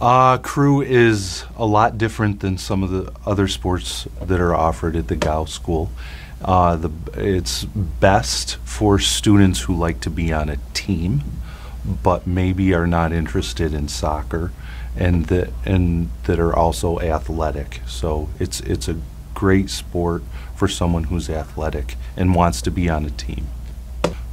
Uh, crew is a lot different than some of the other sports that are offered at the Gow School. Uh, the, it's best for students who like to be on a team, but maybe are not interested in soccer, and that and that are also athletic. So it's it's a great sport for someone who's athletic and wants to be on a team.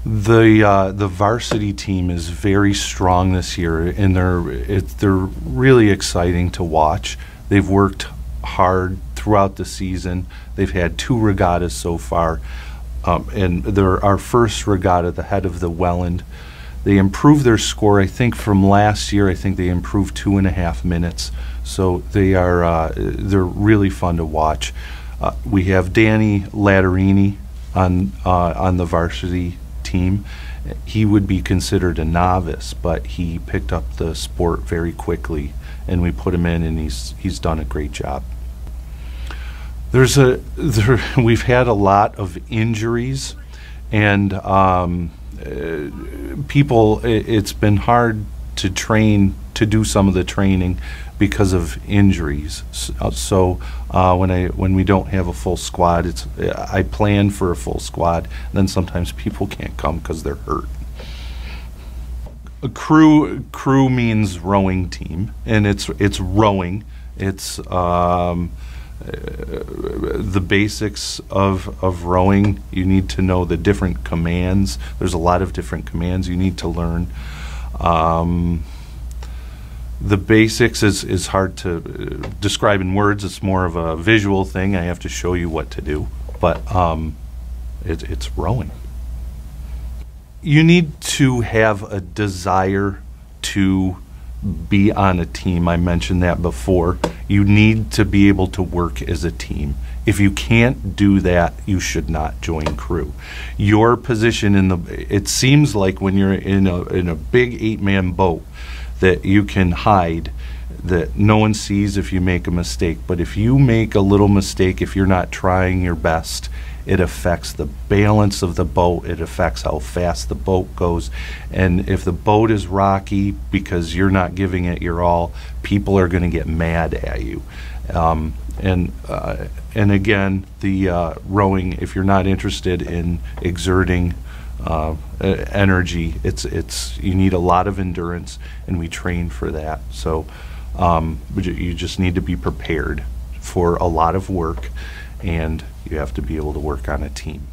The uh, the varsity team is very strong this year, and they're it, they're really exciting to watch. They've worked hard throughout the season. They've had two regattas so far, um, and they're our first regatta, the head of the Welland. They improved their score, I think, from last year. I think they improved two and a half minutes. So they are uh, they're really fun to watch. Uh, we have Danny Latterini on uh, on the varsity team. He would be considered a novice, but he picked up the sport very quickly, and we put him in, and he's he's done a great job. There's a there, we've had a lot of injuries, and um, uh, people. It, it's been hard to train to do some of the training because of injuries. Uh, so uh, when I when we don't have a full squad, it's I plan for a full squad. Then sometimes people can't come because they're hurt. A crew crew means rowing team, and it's it's rowing. It's um, uh, the basics of, of rowing. You need to know the different commands. There's a lot of different commands you need to learn. Um, the basics is, is hard to uh, describe in words. It's more of a visual thing. I have to show you what to do. But um, it, it's rowing. You need to have a desire to be on a team. I mentioned that before. You need to be able to work as a team. If you can't do that, you should not join crew. Your position in the it seems like when you're in a in a big eight-man boat, that you can hide that no one sees if you make a mistake. But if you make a little mistake, if you're not trying your best, it affects the balance of the boat. It affects how fast the boat goes. And if the boat is rocky because you're not giving it your all, people are going to get mad at you. Um, and uh, and again, the uh, rowing. If you're not interested in exerting uh, energy. It's it's you need a lot of endurance, and we train for that. So um, you just need to be prepared for a lot of work, and you have to be able to work on a team.